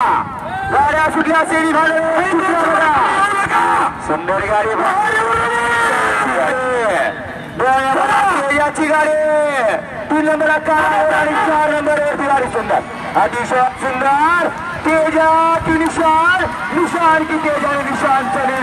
गाड्या सुटल्या सेरी सुंदर गाडी याची गाडी. तीन नंबर काय आणि चार नंबर वरती गाडी सुंदर. अतिशय सुंदर. तेजा की निशान? निशान की तेजा आणि निशान चले